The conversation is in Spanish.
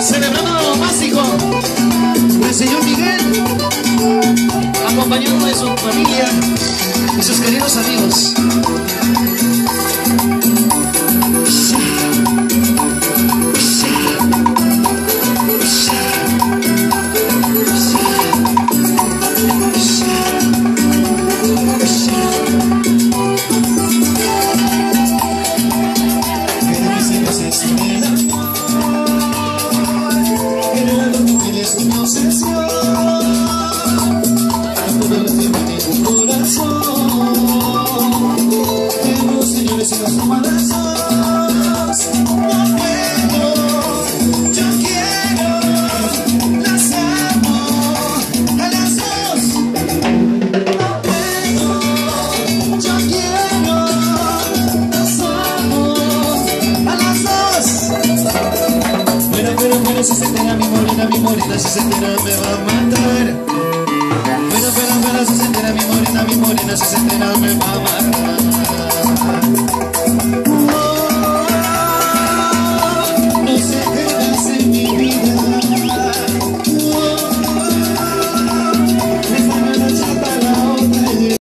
celebrando lo básico del señor Miguel, acompañado de su familia y sus queridos amigos. Si se entera mi morena, mi morena, si se entera me va a matar. Bueno, pero, si se entera mi morena, mi morena, si se entera me va a matar.